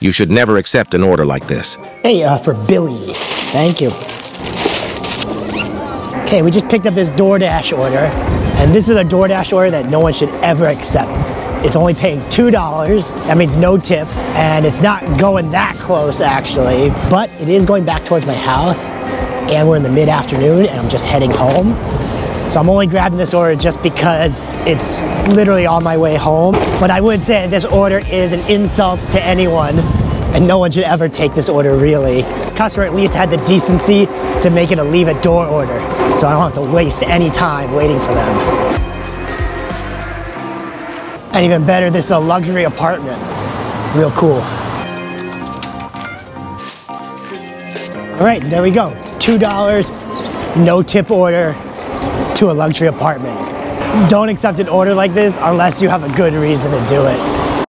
You should never accept an order like this. Hey, uh, for Billy. Thank you. Okay, we just picked up this DoorDash order, and this is a DoorDash order that no one should ever accept. It's only paying $2, that means no tip, and it's not going that close actually, but it is going back towards my house, and we're in the mid-afternoon, and I'm just heading home. So I'm only grabbing this order just because it's literally on my way home. But I would say this order is an insult to anyone and no one should ever take this order really. The customer at least had the decency to make it a leave at door order. So I don't have to waste any time waiting for them. And even better, this is a luxury apartment. Real cool. All right, there we go. $2, no tip order, to a luxury apartment. Don't accept an order like this unless you have a good reason to do it.